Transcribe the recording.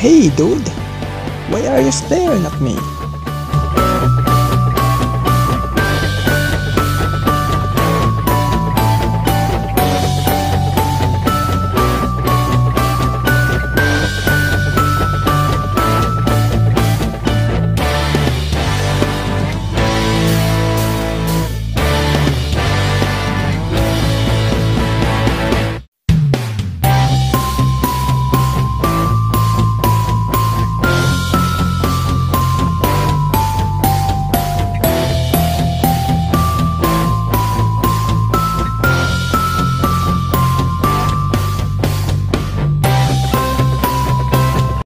Hey dude, why are you staring at me?